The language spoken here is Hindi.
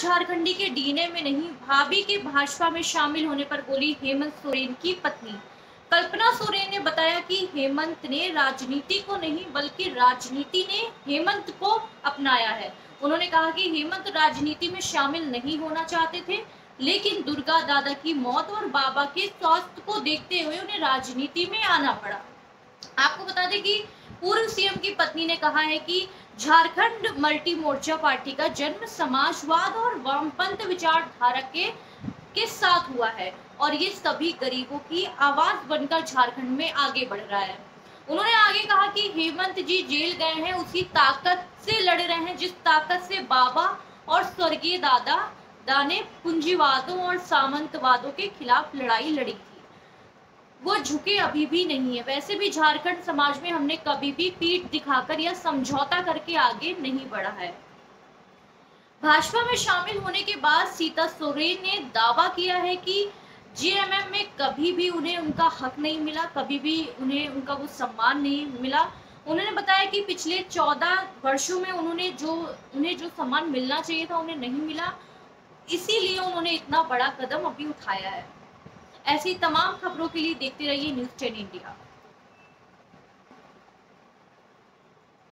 झारखंडी के डीएनए में नहीं, भाभी के भाजपा में शामिल होने पर बोली हेमंत सोरेन की पत्नी। कल्पना सोरेन ने बताया कि हेमंत ने राजनीति को नहीं, बल्कि राजनीति ने हेमंत को अपनाया है। उन्होंने कहा कि हेमंत राजनीति में शामिल नहीं होना चाहते थे, लेकिन दुर्गा दादा की मौत और बाबा के स्वास्थ्य को देखते हुए उन्हें राजनीति में आना पड़ा। आपको बता दें कि पूर्व सीएम की पत्नी ने कहा है कि झारखंड मल्टी मोर्चा पार्टी का जन्म समाजवाद और वामपंथ विचारधारा के के साथ हुआ है। और ये सभी गरीबों की आवाज़ बनकर झारखंड में आगे बढ़ रहा है। उन्होंने आगे कहा कि हेमंत जी जेल गए हैं, उसी ताकत से लड़ रहे हैं, जिस ताकत से बाबा और स्वर्गीय दादा दाने पूंजीवादों और सामंतवादों के खिलाफ लड़ाई लड़ी वो झुके अभी भी नहीं है। वैसे भी झारखंड समाज में हमने कभी भी पीठ दिखाकर या समझौता करके आगे नहीं बढ़ा है। भाजपा में शामिल होने के बाद सीता सोरेन ने दावा किया है कि जीएमएम में कभी भी उन्हें उनका हक नहीं मिला, कभी भी उन्हें उनका वो सम्मान नहीं मिला। उन्होंने बताया कि पिछले चौदह वर्षों में उन्होंने जो, उन्हें जो सम्मान मिलना चाहिए था उन्हें नहीं मिला। इसीलिए उन्होंने इतना बड़ा कदम अभी उठाया है। ऐसी तमाम खबरों के लिए देखते रहिए न्यूज़ टेन इंडिया।